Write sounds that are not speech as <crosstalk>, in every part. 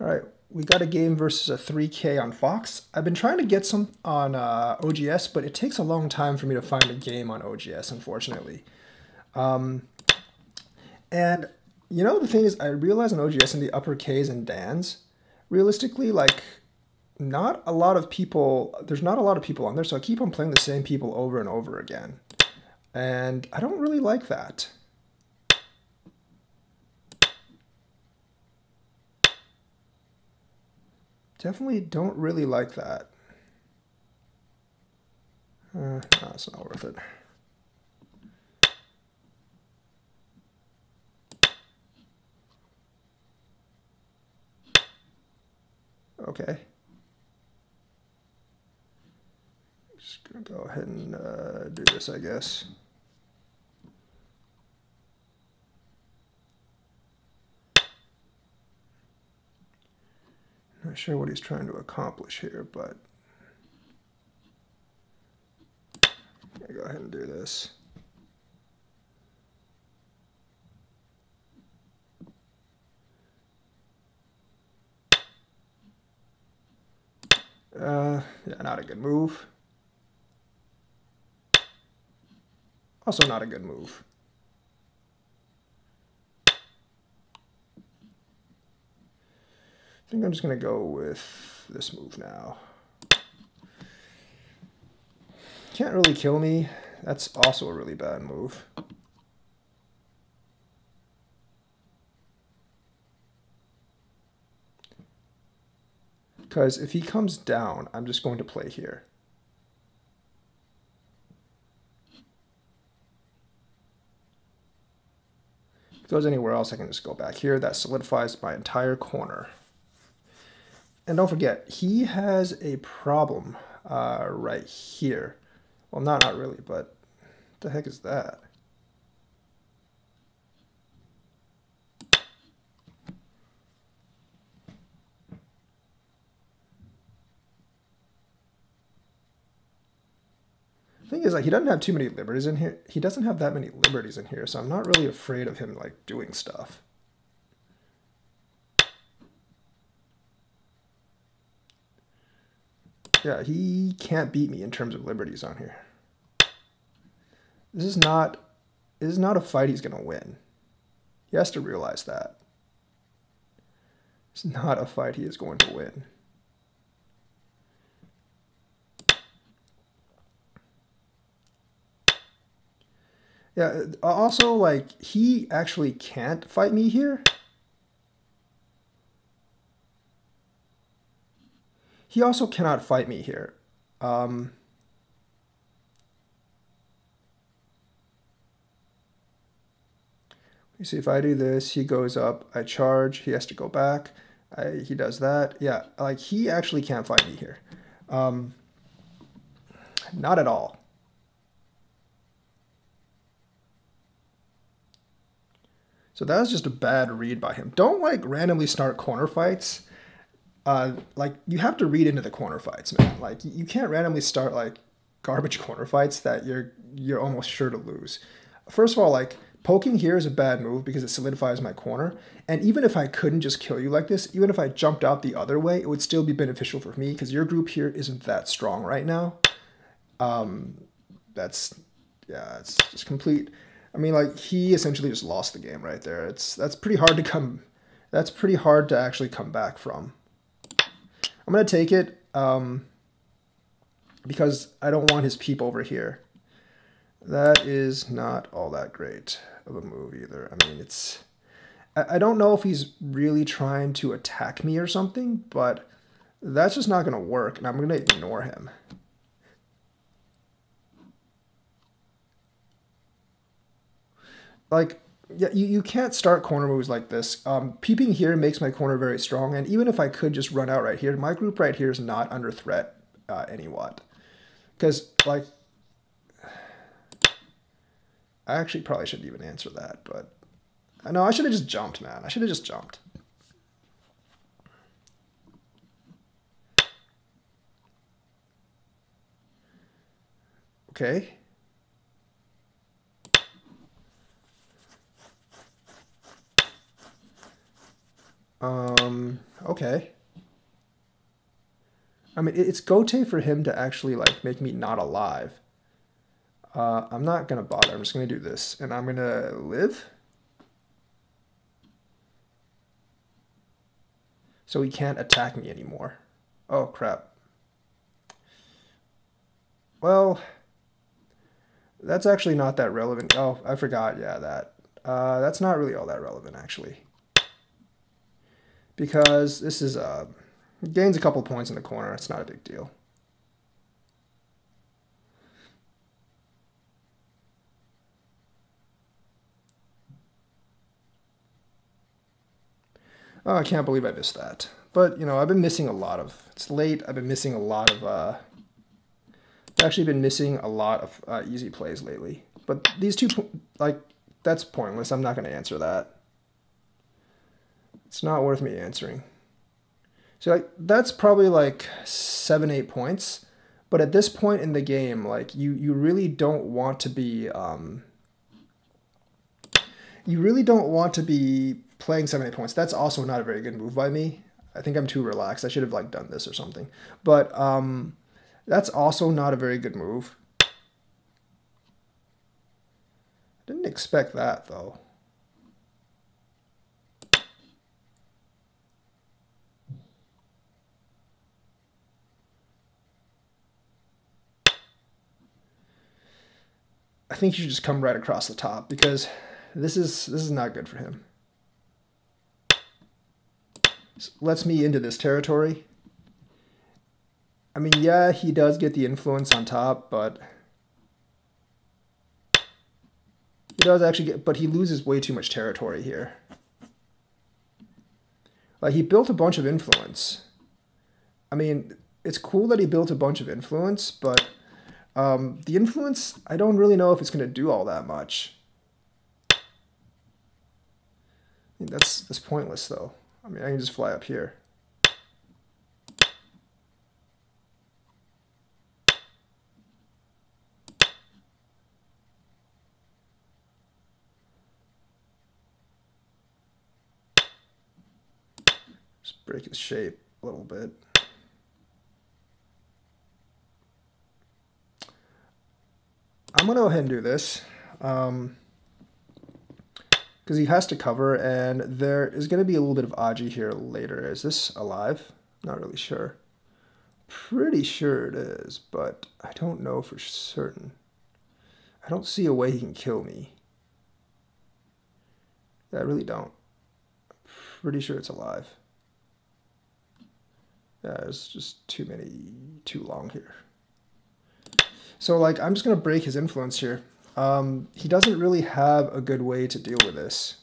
All right, we got a game versus a 3K on Fox. I've been trying to get some on uh, OGS, but it takes a long time for me to find a game on OGS, unfortunately. Um, and you know, the thing is, I realize on OGS in the upper Ks and Dans, realistically, like, not a lot of people, there's not a lot of people on there, so I keep on playing the same people over and over again. And I don't really like that. Definitely don't really like that. Uh, it's not worth it. Okay. Just gonna go ahead and uh, do this, I guess. Not sure what he's trying to accomplish here, but i go ahead and do this. Uh, yeah, not a good move. Also not a good move. I think I'm just going to go with this move now. Can't really kill me. That's also a really bad move. Because if he comes down, I'm just going to play here. If he goes anywhere else, I can just go back here. That solidifies my entire corner. And don't forget, he has a problem uh, right here. Well, not, not really, but the heck is that? thing is like he doesn't have too many liberties in here he doesn't have that many liberties in here so i'm not really afraid of him like doing stuff Yeah, he can't beat me in terms of liberties on here. This is not this is not a fight he's gonna win. He has to realize that. It's not a fight he is going to win. Yeah, uh, also, like, he actually can't fight me here. He also cannot fight me here. Um, you see, if I do this, he goes up, I charge, he has to go back, I, he does that. Yeah, like he actually can't fight me here. Um, not at all. So that was just a bad read by him. Don't like randomly start corner fights uh, like you have to read into the corner fights, man. Like you can't randomly start like garbage <laughs> corner fights that you're you're almost sure to lose. First of all, like poking here is a bad move because it solidifies my corner. And even if I couldn't just kill you like this, even if I jumped out the other way, it would still be beneficial for me because your group here isn't that strong right now. Um, that's yeah, it's just complete. I mean, like he essentially just lost the game right there. It's that's pretty hard to come. That's pretty hard to actually come back from. I'm going to take it um, because I don't want his peep over here. That is not all that great of a move either. I mean, it's... I don't know if he's really trying to attack me or something, but that's just not going to work, and I'm going to ignore him. Like, yeah, you, you can't start corner moves like this. Um, peeping here makes my corner very strong, and even if I could just run out right here, my group right here is not under threat uh, any what. Because, like, I actually probably shouldn't even answer that, but... I know, I should have just jumped, man. I should have just jumped. Okay. Um, okay. I mean, it's Gote for him to actually, like, make me not alive. Uh, I'm not to bother. I'm just to do this. And I'm to live. So he can't attack me anymore. Oh, crap. Well, that's actually not that relevant. Oh, I forgot. Yeah, that. Uh, that's not really all that relevant, actually. Because this is, uh, gains a couple points in the corner. It's not a big deal. Oh, I can't believe I missed that. But, you know, I've been missing a lot of... It's late. I've been missing a lot of... Uh, I've actually been missing a lot of uh, easy plays lately. But these two, like, that's pointless. I'm not going to answer that. It's not worth me answering. So, like, that's probably, like, seven, eight points. But at this point in the game, like, you, you really don't want to be... Um, you really don't want to be playing seven, eight points. That's also not a very good move by me. I think I'm too relaxed. I should have like done this or something. But um, that's also not a very good move. Didn't expect that though. I think you should just come right across the top because this is this is not good for him lets me into this territory. I mean, yeah, he does get the influence on top, but he does actually get, but he loses way too much territory here. Like, he built a bunch of influence. I mean, it's cool that he built a bunch of influence, but um, the influence, I don't really know if it's going to do all that much. I mean, that's, that's pointless, though. I mean, I can just fly up here. Just break his shape a little bit. I'm going to go ahead and do this. Um, because he has to cover, and there is going to be a little bit of Aji here later. Is this alive? Not really sure. Pretty sure it is, but I don't know for certain. I don't see a way he can kill me. I really don't. Pretty sure it's alive. Yeah, there's just too many, too long here. So, like, I'm just to break his influence here. Um, he doesn't really have a good way to deal with this.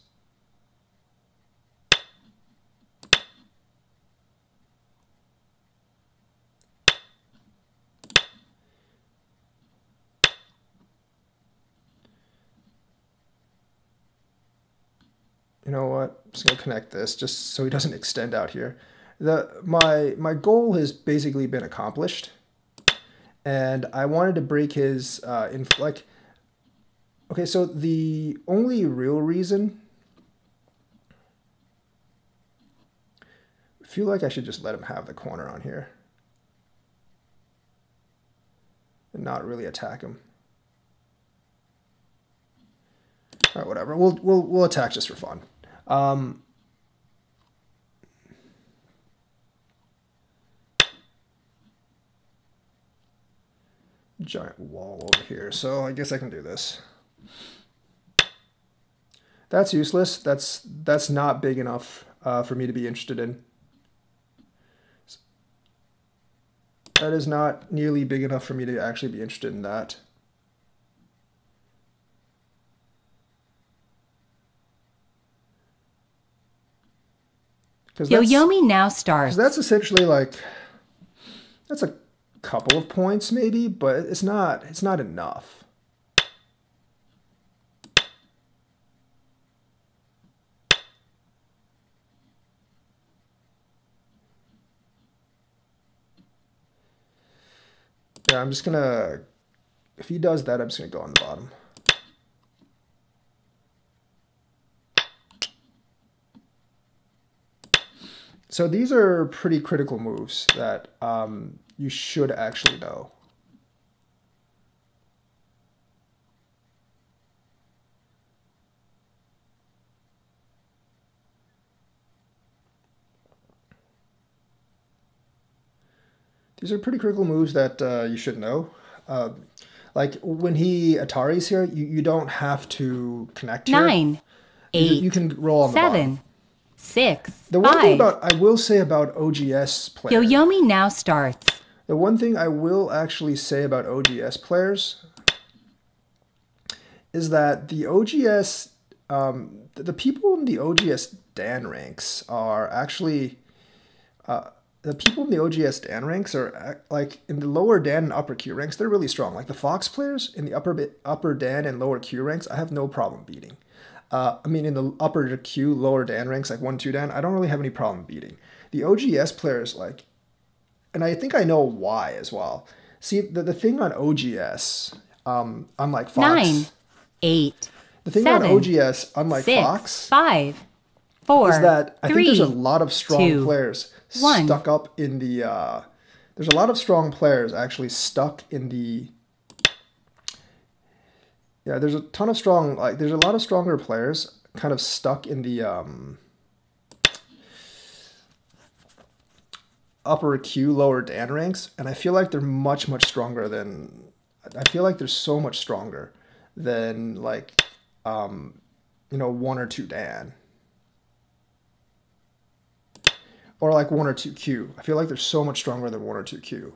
you know what? I'm just gonna connect this just so he doesn't extend out here. The my my goal has basically been accomplished, and I wanted to break his uh, in like Okay, so the only real reason I feel like I should just let him have the corner on here. And not really attack him. Alright, whatever. We'll we'll we'll attack just for fun. Um, giant wall over here, so I guess I can do this. That's useless. That's that's not big enough uh, for me to be interested in. That is not nearly big enough for me to actually be interested in that. Because Byoyomi now starts. That's essentially like that's a couple of points maybe, but it's not it's not enough. Yeah, I'm just gonna, if he does that, I'm just gonna go on the bottom. So these are pretty critical moves that um, you should actually know. These are pretty critical moves that uh, you should know. Uh, like when he Ataris here, you, you don't have to connect here. Nine, eight, you, you can roll on the seven. Six, The one thing five. about I will say about OGS players. Byoyomi now starts. The one thing I will actually say about OGS players is that the OGS, um, the, the people in the OGS Dan ranks are actually, uh, the people in the OGS Dan ranks are like in the lower Dan and upper kyu ranks, they're really strong. Like the Fox players in the upper bit, upper Dan and lower kyu ranks, I have no problem beating. Uh, I mean, in the upper kyu, lower Dan ranks, like 1 2 Dan, I don't really have any problem beating. The OGS players, like, and I think I know why as well. See, the, the thing on OGS, um, unlike Fox, Nine, eight, the thing seven, on OGS, unlike six, Fox, five, four, is that I three, think there's a lot of strong two, players one. stuck up in the. Uh, there's a lot of strong players actually stuck in the. Yeah, there's a ton of strong like there's a lot of stronger players kind of stuck in the um, upper kyu, lower Dan ranks, and I feel like they're much much stronger than. I feel like they're so much stronger than like, um, you know, one or two Dan. Or like one or two kyu. I feel like they're so much stronger than one or two kyu.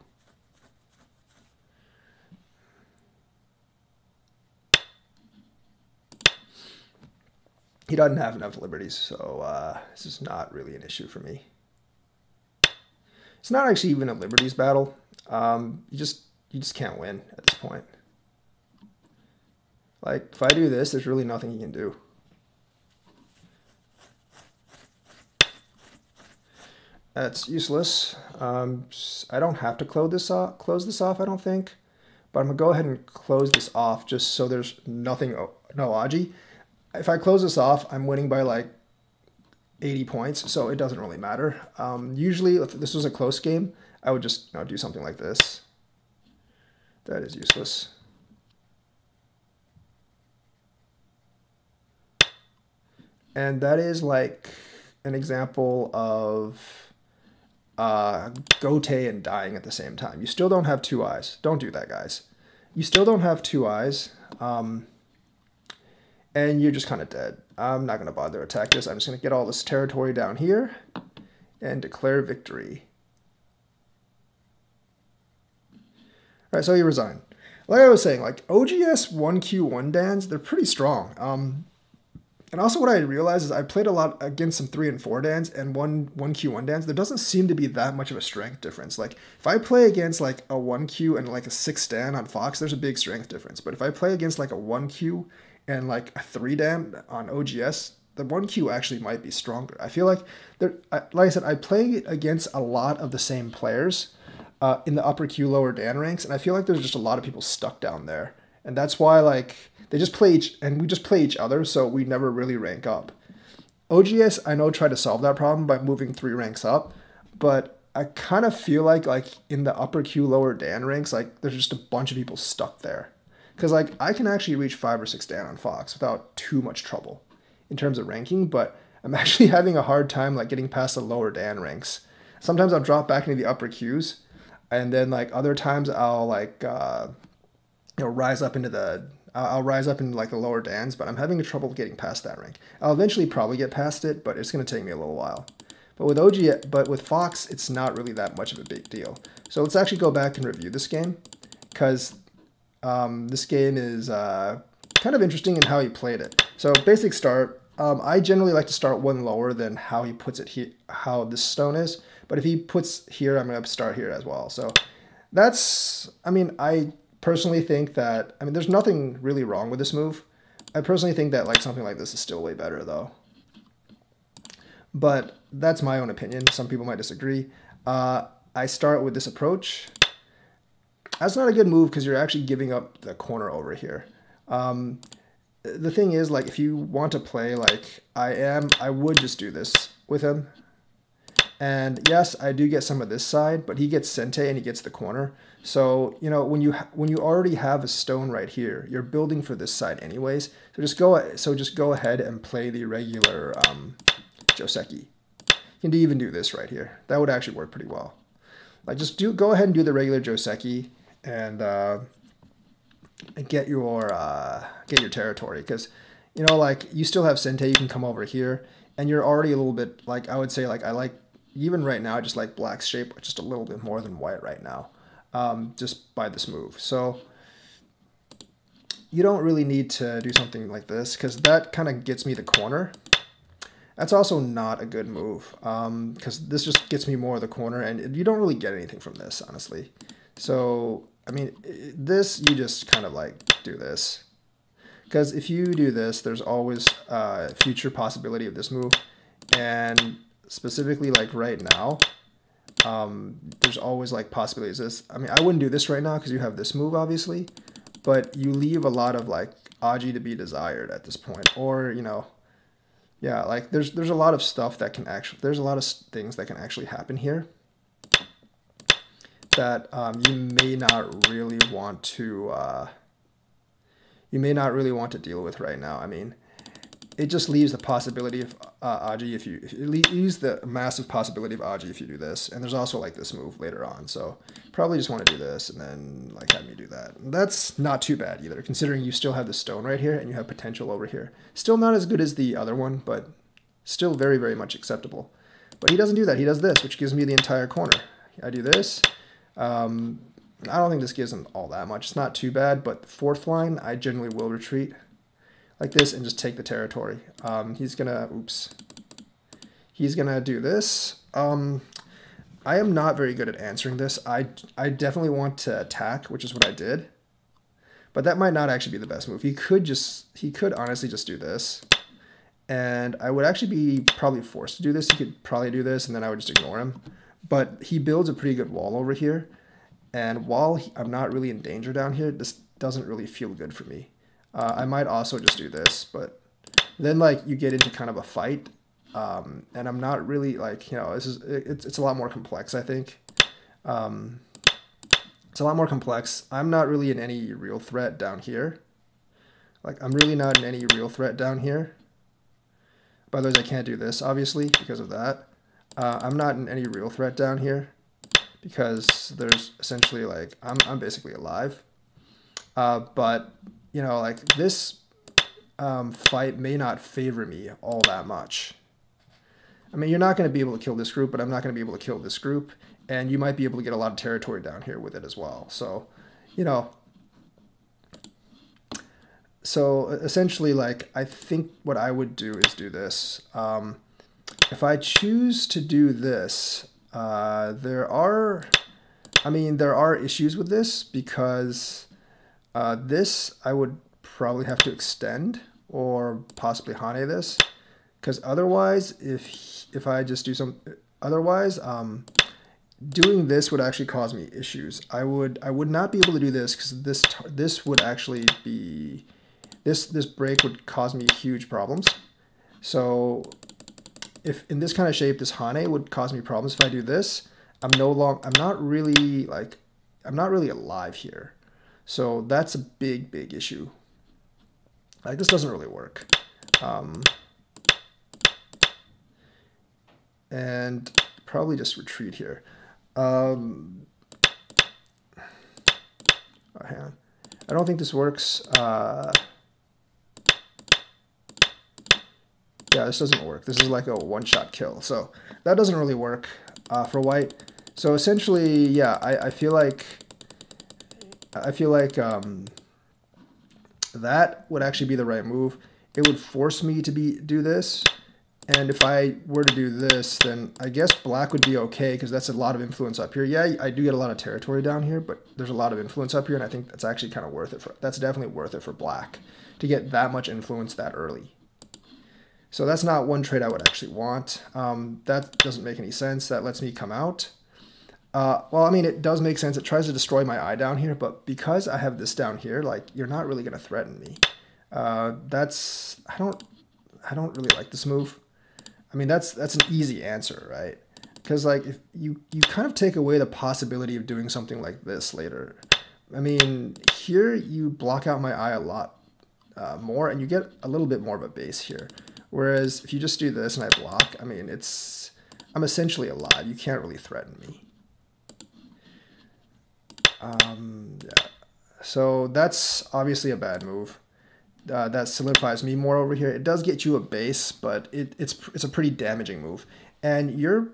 He doesn't have enough liberties, so uh, this is not really an issue for me. It's not actually even a liberties battle. Um, you just you just can't win at this point. Like if I do this, there's really nothing you can do. That's useless. Um, I don't have to close this off. Close this off. I don't think, but I'm gonna go ahead and close this off just so there's nothing. No Aji. If I close this off, I'm winning by like 80 points, so it doesn't really matter. Um, usually, if this was a close game, I would just you know, do something like this. That is useless. And that is like an example of uh, Gote and dying at the same time. You still don't have two eyes. Don't do that, guys. You still don't have two eyes. Um, and you're just kind of dead. I'm not going to bother attack this. I'm just going to get all this territory down here and declare victory. All right, so you resign. Like I was saying, like OGS 1Q1 dans, they're pretty strong. Um, and also what I realized is I played a lot against some 3 and 4 dans and one 1Q1 dans. There doesn't seem to be that much of a strength difference. Like if I play against like a 1Q and like a 6 dan on Fox, there's a big strength difference. But if I play against like a 1Q and like a 3 dan on OGS, the 1Q actually might be stronger. I feel like there like I said I play against a lot of the same players uh, in the upper kyu lower Dan ranks, and I feel like there's just a lot of people stuck down there, and that's why like they just play each and we just play each other, so we never really rank up. OGS I know tried to solve that problem by moving three ranks up, but I kind of feel like like in the upper kyu lower Dan ranks, like there's just a bunch of people stuck there, because like I can actually reach five or six Dan on Fox without too much trouble in terms of ranking, but I'm <laughs> actually having a hard time like getting past the lower Dan ranks. Sometimes I'll drop back into the upper kyus, and then like other times I'll like uh, you know rise up into the I'll rise up into like the lower Dans, but I'm having trouble getting past that rank. I'll eventually probably get past it, but it's gonna take me a little while. But with OG, but with Fox, it's not really that much of a big deal. So let's actually go back and review this game, because um, this game is uh, kind of interesting in how he played it. So basic start. Um, I generally like to start one lower than how he puts it here, how this stone is. But if he puts here, I'm gonna start here as well. So that's, I mean, I personally think that, I mean, there's nothing really wrong with this move. I personally think that like something like this is still way better though. But that's my own opinion. Some people might disagree. Uh, I start with this approach. That's not a good move because you're actually giving up the corner over here. Um, the thing is, like, if you want to play like I am, I would just do this with him. And yes, I do get some of this side, but he gets Sente and he gets the corner. So you know when you when you already have a stone right here, you're building for this side anyways. So just go so just go ahead and play the regular um, Joseki. You can even do this right here. That would actually work pretty well. Like just do go ahead and do the regular Joseki and uh, get your uh, get your territory because you know like you still have Sente. You can come over here and you're already a little bit like I would say like I like even right now I just like black shape just a little bit more than white right now um, just by this move. So you don't really need to do something like this because that kind of gets me the corner. That's also not a good move because um, this just gets me more of the corner and you don't really get anything from this, honestly. So, I mean, this, you just kind of like do this. Because if you do this, there's always a future possibility of this move. And specifically like right now, um, there's always like possibilities. This, I mean, I wouldn't do this right now because you have this move, obviously. But you leave a lot of like Aji to be desired at this point. Or, you know, yeah, like there's there's a lot of stuff that can actually there's a lot of things that can actually happen here that um, you may not really want to uh, you may not really want to deal with right now. I mean, it just leaves the possibility of uh, Aji if you, it leaves the massive possibility of Aji if you do this, and there's also like this move later on. So probably just want to do this and then like have me do that. That's not too bad either, considering you still have the stone right here and you have potential over here. Still not as good as the other one, but still very very much acceptable. But he doesn't do that. He does this, which gives me the entire corner. I do this. Um, I don't think this gives him all that much. It's not too bad, but the fourth line, I generally will retreat like this and just take the territory. Um, he's gonna, oops. He's gonna do this. Um, I am not very good at answering this. I, I definitely want to attack, which is what I did. But that might not actually be the best move. He could just, he could honestly just do this. And I would actually be probably forced to do this. He could probably do this and then I would just ignore him. But he builds a pretty good wall over here. And while he, I'm not really in danger down here, this doesn't really feel good for me. Uh, I might also just do this, but then like you get into kind of a fight, um, and I'm not really like you know this is it's it's a lot more complex. I think um, it's a lot more complex. I'm not really in any real threat down here. Like I'm really not in any real threat down here. By the way, I can't do this obviously because of that. Uh, I'm not in any real threat down here because there's essentially like I'm I'm basically alive. Uh, but you know, like this um, fight may not favor me all that much. I mean, you're not going to be able to kill this group, but I'm not going to be able to kill this group. And you might be able to get a lot of territory down here with it as well. So, you know, so essentially, like, I think what I would do is do this. Um, if I choose to do this, uh, there are, I mean, there are issues with this because uh, this I would probably have to extend or possibly Hane this because otherwise if if I just do some otherwise um, doing this would actually cause me issues. I would I would not be able to do this because this this would actually be this this break would cause me huge problems. So if in this kind of shape this Hane would cause me problems if I do this, I'm no long I'm not really like I'm not really alive here. So that's a big, big issue. Like this doesn't really work. Um, and probably just retreat here. Um, oh, hang on. I don't think this works. Uh, yeah, this doesn't work. This is like a one-shot kill. So that doesn't really work uh, for white. So essentially, yeah, I, I feel like I feel like um, that would actually be the right move. It would force me to be do this. And if I were to do this, then I guess black would be okay because that's a lot of influence up here. Yeah, I do get a lot of territory down here, but there's a lot of influence up here, and I think that's actually kind of worth it. For That's definitely worth it for black to get that much influence that early. So that's not one trade I would actually want. Um, that doesn't make any sense. That lets me come out. Uh, well, I mean, it does make sense. It tries to destroy my eye down here, but because I have this down here, like, you're not really going to threaten me. Uh, that's, I don't, I don't really like this move. I mean, that's, that's an easy answer, right? because like if you you kind of take away the possibility of doing something like this later. I mean, here you block out my eye a lot uh, more, and you get a little bit more of a base here. Whereas if you just do this and I block, I mean, it's I'm essentially alive. You can't really threaten me. Um, yeah. So that's obviously a bad move. Uh, that solidifies me more over here. It does get you a base, but it, it's it's a pretty damaging move. And your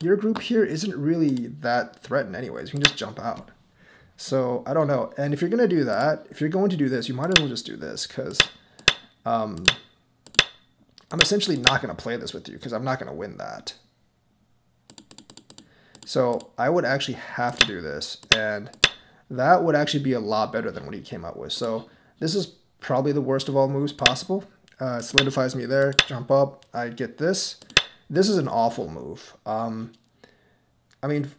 your group here isn't really that threatened anyways. You can just jump out. So I don't know. And if you're going to do that, if you're going to do this, you might as well just do this because um, I'm essentially not going to play this with you because I'm not going to win that. So I would actually have to do this. And that would actually be a lot better than what he came up with. So this is probably the worst of all moves possible. Uh, solidifies me there. Jump up. I get this. This is an awful move. Um, I mean,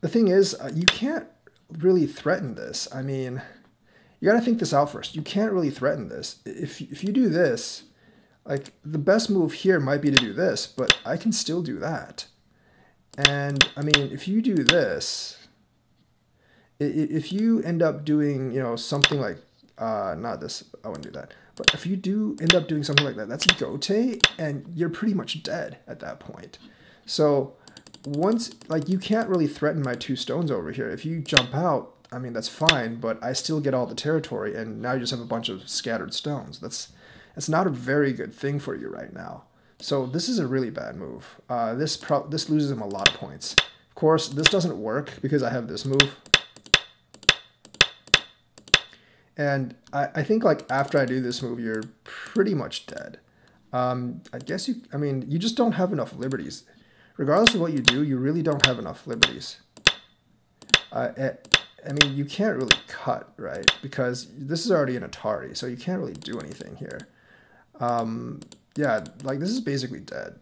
the thing is, uh, you can't really threaten this. I mean, you got to think this out first. You can't really threaten this. If, if you do this, like the best move here might be to do this, but I can still do that. And I mean, if you do this, if you end up doing, you know, something like, uh, not this, I wouldn't do that. But if you do end up doing something like that, that's a gote, and you're pretty much dead at that point. So once, like, you can't really threaten my two stones over here. If you jump out, I mean, that's fine, but I still get all the territory, and now you just have a bunch of scattered stones. That's, that's not a very good thing for you right now. So this is a really bad move. Uh, this this loses him a lot of points. Of course, this doesn't work because I have this move. And I, I think like after I do this move, you're pretty much dead. Um, I guess you, I mean, you just don't have enough liberties. Regardless of what you do, you really don't have enough liberties. Uh, eh, I mean, you can't really cut, right? Because this is already an Atari, so you can't really do anything here. Um, yeah, like this is basically dead.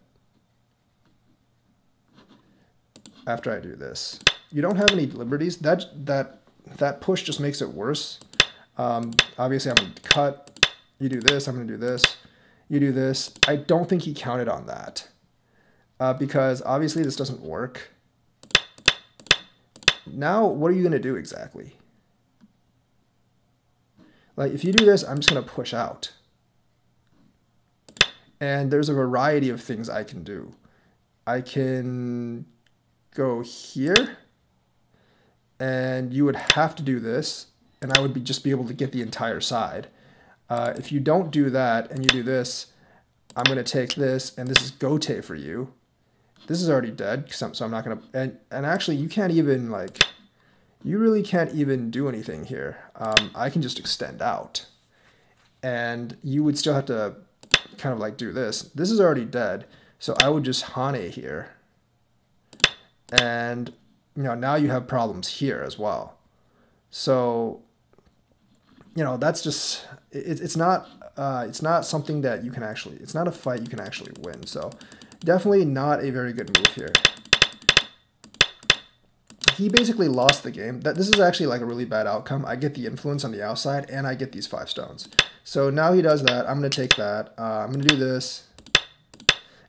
After I do this. You don't have any liberties. That, that, that push just makes it worse. Um, obviously, I'm to cut. You do this, I'm to do this. You do this. I don't think he counted on that. Uh, because obviously this doesn't work. Now, what are you to do exactly? Like, if you do this, I'm just to push out. And there's a variety of things I can do. I can go here, and you would have to do this, and I would be just be able to get the entire side. Uh, if you don't do that and you do this, I'm going to take this, and this is Gote for you. This is already dead, so I'm not going to... And, and actually, you can't even, like... You really can't even do anything here. Um, I can just extend out. And you would still have to kind of like do this. This is already dead, so I would just Hane here. And, you know, now you have problems here as well. So you know that's just it, it's not uh, it's not something that you can actually it's not a fight you can actually win so definitely not a very good move here he basically lost the game. That this is actually like a really bad outcome. I get the influence on the outside and i get these five stones. So now he does that. I'm going to take that. Uh, i'm going to do this.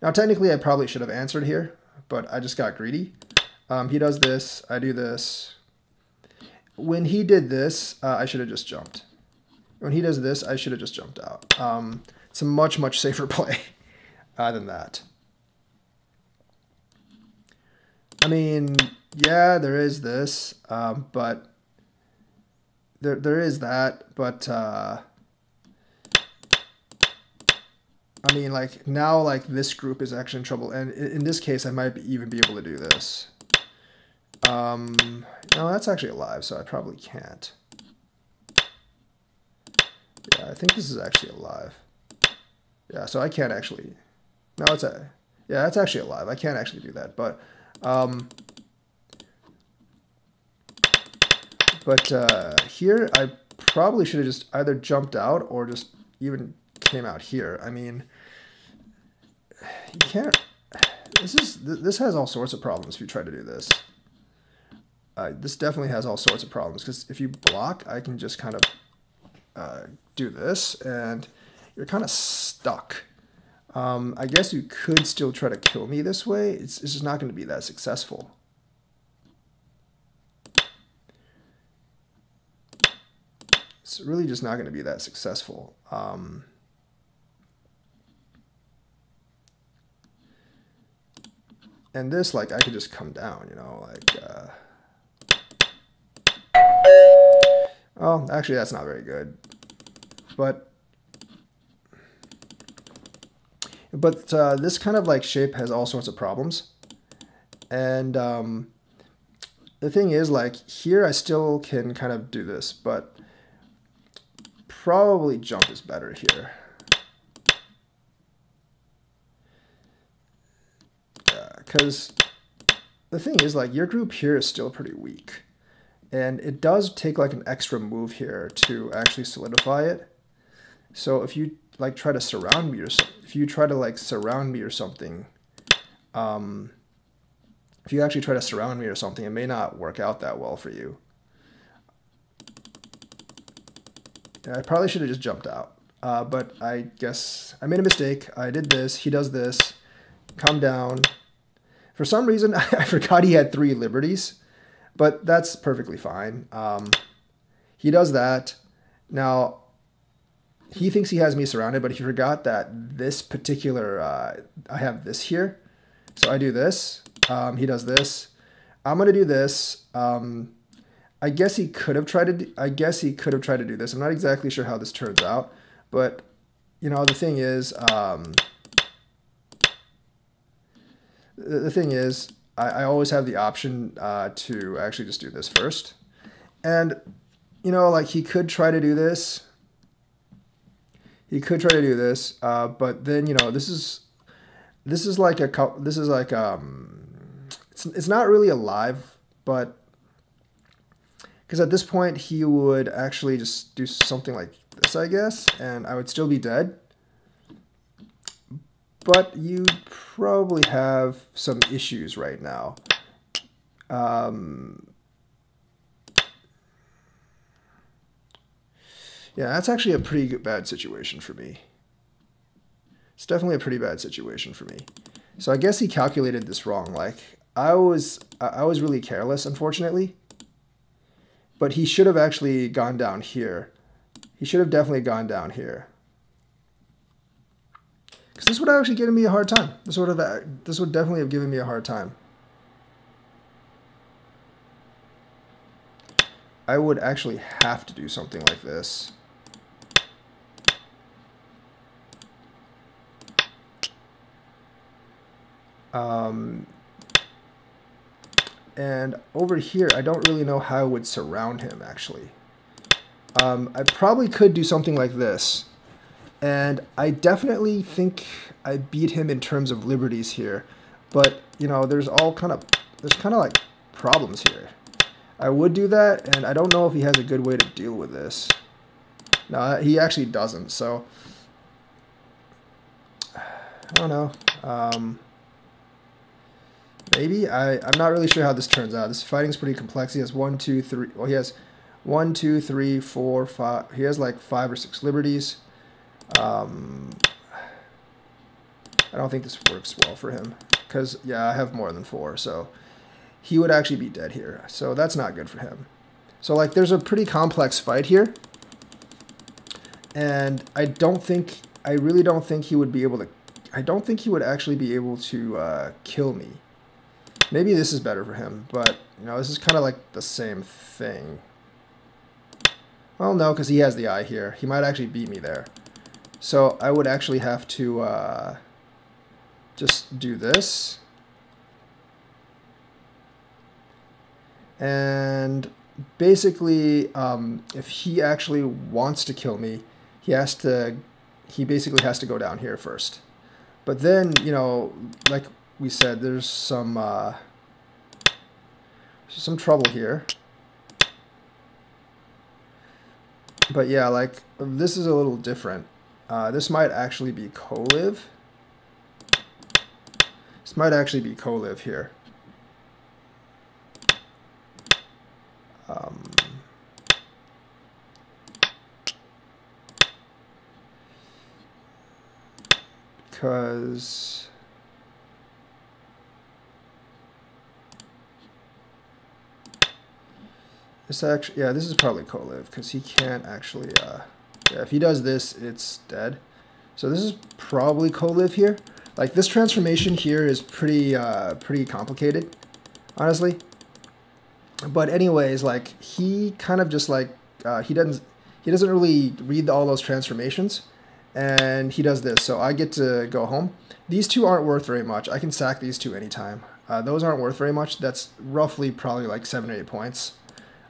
Now technically i probably should have answered here but i just got greedy. Um, he does this. I do this. When he did this uh, i should have just jumped. When he does this, I should have just jumped out. Um, it's a much, much safer <laughs> play uh, than that. I mean, yeah, there is this, um, but there, there is that, but, uh, I mean, like, now, like, this group is actually in trouble, and in this case, I might be, even be able to do this. Um, no, that's actually alive, so I probably can't. Yeah, I think this is actually alive. Yeah, so I can't actually... No, it's a... Yeah, that's actually alive. I can't actually do that, but... Um, but uh, here, I probably should have just either jumped out or just even came out here. I mean, you can't... This is this has all sorts of problems if you try to do this. Uh, this definitely has all sorts of problems because if you block, I can just kind of uh, do this, and you're kind of stuck. Um, I guess you could still try to kill me this way. It's, it's just not going to be that successful. Really just not going to be that successful. Um, and this, like, I could just come down, you know, like, uh, oh, actually, that's not very good. But, but uh, this kind of like shape has all sorts of problems. And um, the thing is, like, here I still can kind of do this, but probably jump is better here. because the thing is like your group here is still pretty weak. And it does take like an extra move here to actually solidify it. So if you like try to surround me or so, if you try to like surround me or something um if you actually try to surround me or something it may not work out that well for you I probably should have just jumped out uh, but I guess I made a mistake I did this he does this come down for some reason, <laughs> I forgot he had three liberties, but that's perfectly fine. Um, he does that. Now, he thinks he has me surrounded, but he forgot that this particular, uh, I have this here. So I do this. Um, he does this. I'm going to do this. Um, I guess he could have tried to, do, I guess he could have tried to do this. I'm not exactly sure how this turns out, but you know, the thing is, um, the thing is, I, I always have the option uh, to actually just do this first. And, you know, like he could try to do this. He could try to do this, uh, but then, you know, this is, this is like a, this is like, um, it's, it's not really alive, but, because at this point he would actually just do something like this, I guess, and I would still be dead but you probably have some issues right now. Um, yeah, that's actually a pretty bad situation for me. It's definitely a pretty bad situation for me. So I guess he calculated this wrong. Like I was, I was really careless, unfortunately. But he should have actually gone down here. He should have definitely gone down here. Because this would have actually given me a hard time. This would have this would definitely have given me a hard time. I would actually have to do something like this. Um, and over here, I don't really know how I would surround him, actually. Um, I probably could do something like this. And I definitely think I beat him in terms of liberties here. But, you know, there's all kind of, there's kind of like problems here. I would do that, and I don't know if he has a good way to deal with this. No, he actually doesn't, so... <sighs> I don't know. Um, maybe? I, I'm not really sure how this turns out. This fighting's pretty complex. He has one, two, three... Well, he has one, two, three, four, five... He has like five or six liberties. Um, I don't think this works well for him because, yeah, I have more than four, so he would actually be dead here. So that's not good for him. So, like, there's a pretty complex fight here. And I don't think, I really don't think he would be able to, I don't think he would actually be able to uh, kill me. Maybe this is better for him, but, you know, this is kind of like the same thing. Well, no, because he has the eye here. He might actually beat me there. So I would actually have to uh, just do this. And basically, um, if he actually wants to kill me, he has to, he basically has to go down here first. But then, you know, like we said, there's some, uh, some trouble here. But yeah, like, this is a little different. Uh, this might actually be co-live. This might actually be co-live here. Um, because this actually yeah this is probably co-live because he can't actually uh, yeah if he does this it's dead. So this is probably co-live here. Like this transformation here is pretty uh, pretty complicated honestly. But anyways like he kind of just like uh, he doesn't he doesn't really read all those transformations and he does this. So I get to go home. These two aren't worth very much. I can sack these two anytime. Uh, those aren't worth very much. That's roughly probably like seven or eight points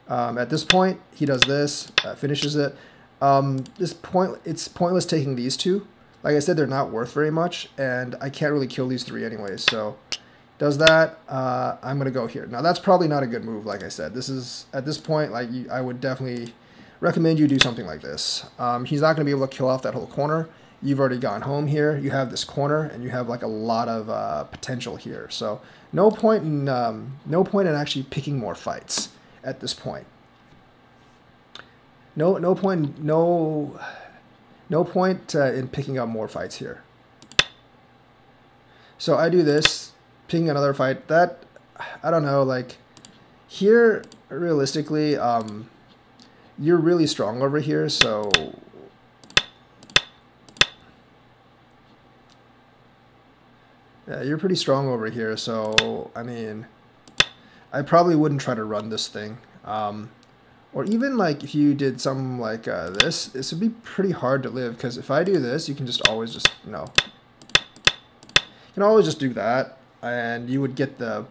um, at this point he does this uh, finishes it um, this point it's pointless taking these two like I said they're not worth very much and I can't really kill these three anyways so does that, uh, I'm going to go here. Now, that's probably not a good move, like I said. This is, at this point, like you, I would definitely recommend you do something like this. Um, he's not going to be able to kill off that whole corner. You've already gone home here. You have this corner, and you have like a lot of uh, potential here. So no point in um, no point in actually picking more fights at this point. No no point no no point uh, in picking up more fights here. So I do this picking another fight that I don't know like here realistically um you're really strong over here so yeah you're pretty strong over here so I mean I probably wouldn't try to run this thing um or even like if you did something like uh, this this would be pretty hard to live because if I do this you can just always just you know you can always just do that and you would get the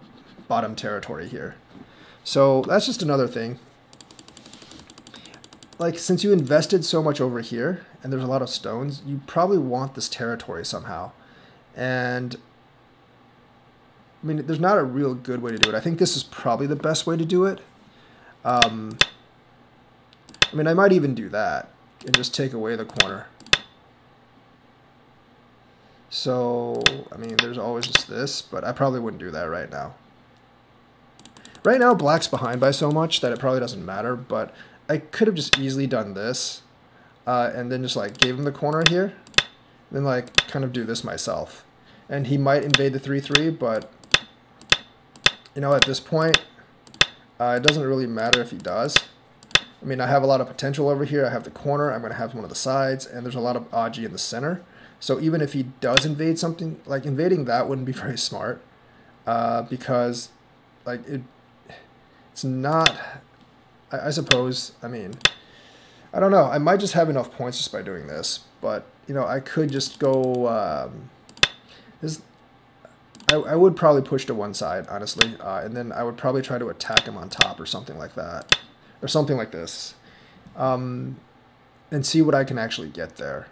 bottom territory here. So that's just another thing. Like, since you invested so much over here, and there's a lot of stones, you probably want this territory somehow. And, I mean, there's not a real good way to do it. I think this is probably the best way to do it. Um, I mean, I might even do that and just take away the corner. So, I mean, there's always just this, but I probably wouldn't do that right now. Right now, black's behind by so much that it probably doesn't matter, but I could have just easily done this, uh, and then just, like, gave him the corner here, then, like, kind of do this myself. And he might invade the 3-3, but, you know, at this point, uh, it doesn't really matter if he does. I mean, I have a lot of potential over here. I have the corner. I'm going to have one of the sides, and there's a lot of Aji in the center. So even if he does invade something, like invading that wouldn't be <laughs> very smart, uh, because like it, it's not. I, I, suppose. I mean, I don't know. I might just have enough points just by doing this, but you know, I could just go. Um, this. I, I would probably push to one side, honestly, uh, and then I would probably try to attack him on top or something like that, or something like this, um, and see what I can actually get there.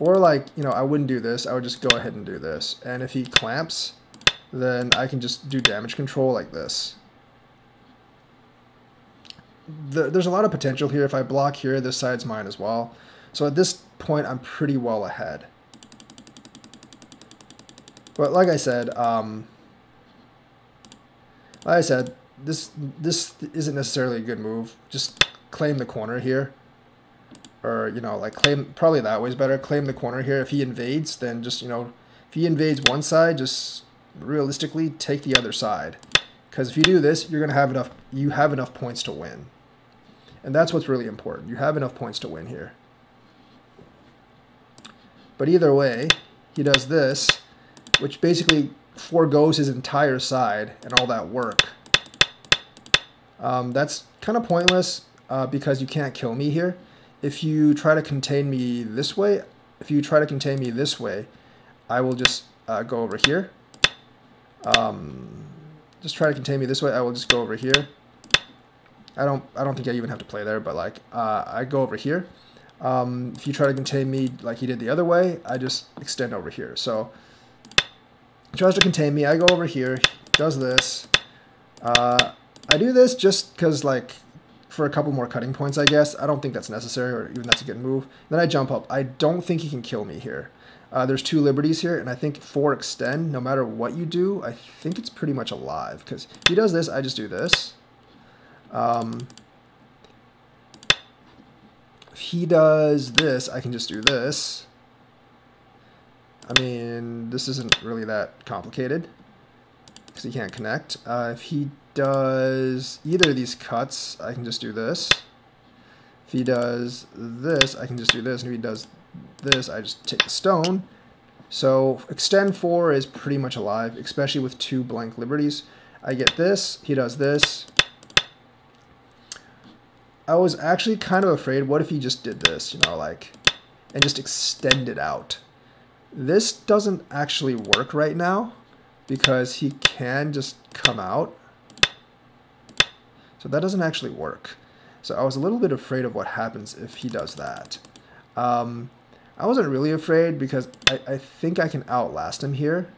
Or like, you know, I wouldn't do this. I would just go ahead and do this. And if he clamps, then I can just do damage control like this. The, there's a lot of potential here. If I block here, this side's mine as well. So at this point, I'm pretty well ahead. But like I said, um, like I said, this this isn't necessarily a good move. Just claim the corner here. Or you know like claim probably that way is better. Claim the corner here. If he invades then just you know if he invades one side just realistically take the other side. Because if you do this you're gonna have enough you have enough points to win. And that's what's really important. You have enough points to win here. But either way he does this which basically foregoes his entire side and all that work um, that's kind of pointless uh, because you can't kill me here if you try to contain me this way, if you try to contain me this way, I will just uh, go over here. Um, just try to contain me this way. I will just go over here. I don't. I don't think I even have to play there, but like uh, I go over here. Um, if you try to contain me like he did the other way, I just extend over here. So tries to contain me. I go over here. Does this. Uh, I do this just because like for a couple more cutting points, I guess. I don't think that's necessary, or even that's a good move. Then I jump up. I don't think he can kill me here. Uh, there's two liberties here, and I think for extend, no matter what you do, I think it's pretty much alive. Because if he does this, I just do this. Um, if he does this, I can just do this. I mean, this isn't really that complicated because he can't connect. Uh, if he does either of these cuts, I can just do this. If he does this, I can just do this. And if he does this, I just take the stone. So extend 4 is pretty much alive, especially with two blank liberties. I get this, he does this. I was actually kind of afraid, what if he just did this, you know, like, and just extended out. This doesn't actually work right now because he can just come out. So that doesn't actually work. So I was a little bit afraid of what happens if he does that. Um, I wasn't really afraid because I, I think I can outlast him here.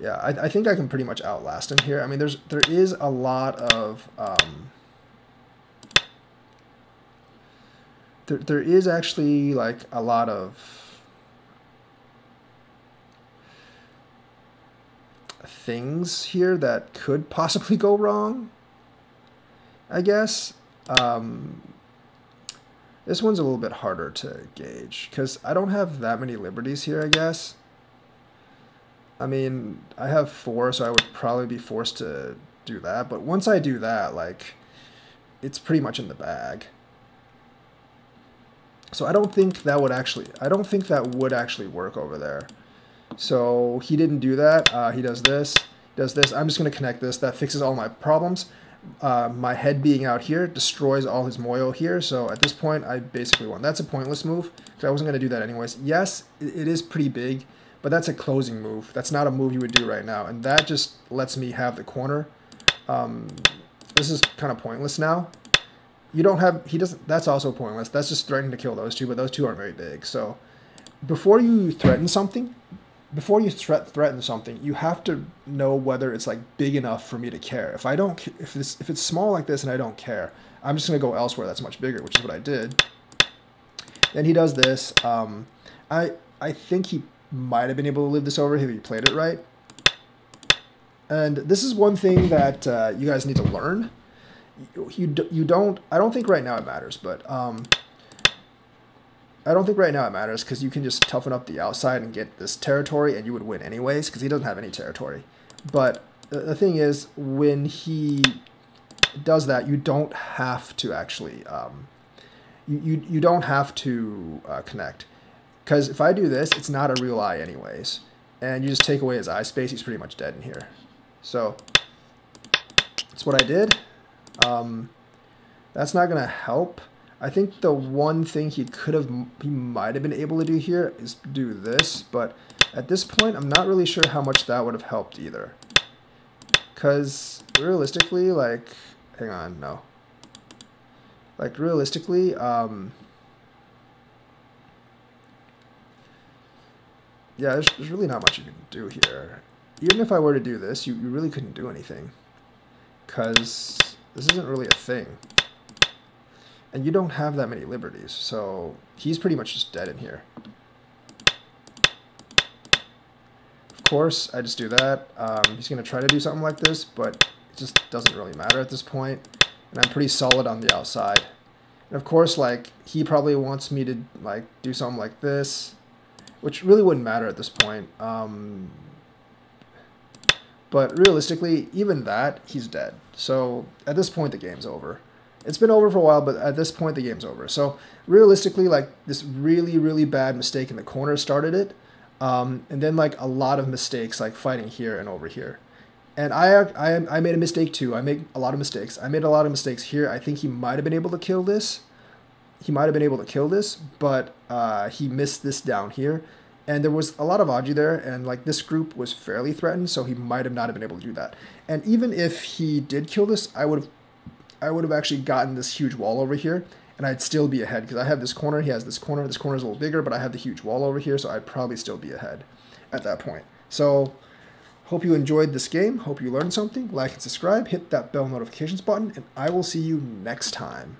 Yeah, I, I think I can pretty much outlast him here. I mean, there's there is a lot of um, there there is actually like a lot of things here that could <laughs> possibly go wrong. I guess. Um, this one's a little bit harder to gauge because I don't have that many liberties here, I guess. I mean, I have four, so I would probably be forced to do that. But once I do that, like, it's pretty much in the bag. So I don't think that would actually, I don't think that would actually work over there. So he didn't do that. Uh, he does this, does this. I'm just going to connect this. That fixes all my problems uh, my head being out here destroys all his moyo here. So at this point, I basically won. That's a pointless move because I wasn't going to do that anyways. Yes, it is pretty big, but that's a closing move. That's not a move you would do right now. And that just lets me have the corner. Um, this is kind of pointless now. You don't have, he doesn't, that's also pointless. That's just threatening to kill those two, but those two aren't very big. So before you threaten something, before you threat threaten something, you have to know whether it's like big enough for me to care. If I don't, if this, if it's small like this and I don't care, I'm just gonna go elsewhere that's much bigger, which is what I did. Then he does this. Um, I I think he might have been able to live this over if he played it right. And this is one thing that uh, you guys need to learn. You, you, don't, I don't think right now it matters, but um, I don't think right now it matters because you can just toughen up the outside and get this territory and you would win anyways because he doesn't have any territory. But the thing is, when he does that, you don't have to actually, um, you, you, you don't have to uh, connect. Because if I do this, it's not a real eye anyways. And you just take away his eye space, he's pretty much dead in here. So, that's what I did. Um, that's not going to help. I think the one thing he could have, he might have been able to do here is do this, but at this point, I'm not really sure how much that would have helped either. Because realistically, like, hang on, no. Like, realistically, um, yeah, there's, there's really not much you can do here. Even if I were to do this, you, you really couldn't do anything. Because this isn't really a thing. And you don't have that many liberties, so he's pretty much just dead in here. Of course, I just do that. Um, he's going to try to do something like this, but it just doesn't really matter at this point. And I'm pretty solid on the outside. And of course, like, he probably wants me to, like, do something like this, which really wouldn't matter at this point. Um, but realistically, even that, he's dead. So at this point, the game's over it's been over for a while, but at this point the game's over. So realistically, like this really really bad mistake in the corner started it, um, and then like a lot of mistakes like fighting here and over here. And I, I I made a mistake too. I make a lot of mistakes. I made a lot of mistakes here. I think he might have been able to kill this. He might have been able to kill this, but uh, he missed this down here. And there was a lot of Aji there, and like this group was fairly threatened, so he might have not have been able to do that. And even if he did kill this, I would have I would have actually gotten this huge wall over here, and I'd still be ahead, because I have this corner, he has this corner, this corner is a little bigger, but I have the huge wall over here, so I'd probably still be ahead at that point. So, hope you enjoyed this game, hope you learned something, like and subscribe, hit that bell notifications button, and I will see you next time.